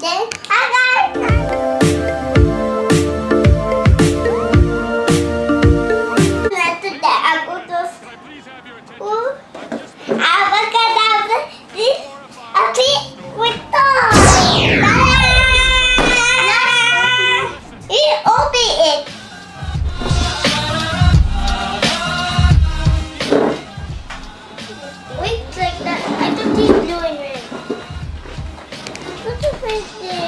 Then What's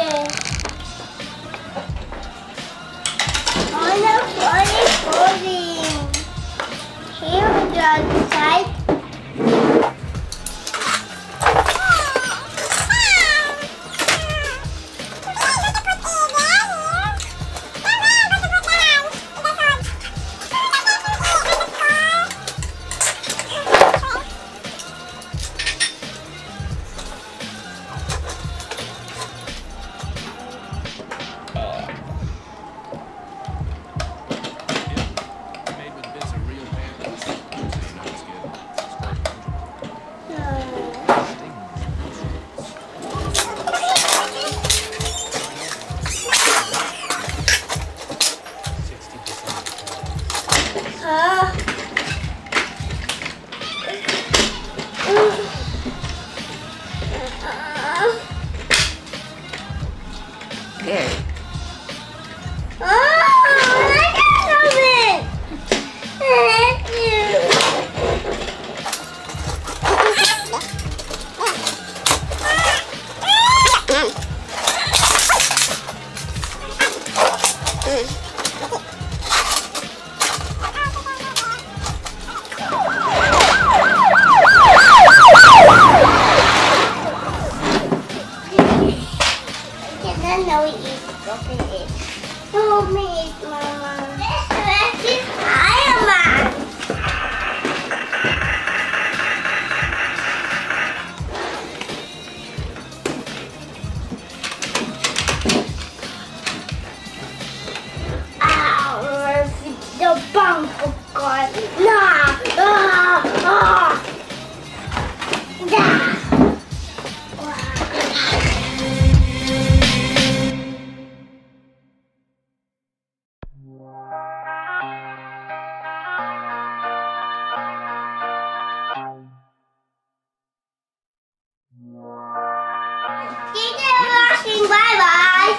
There. Oh, I got something. I know it is broken it. Told me Mama. This is Iron Man. Ow, the bumper car.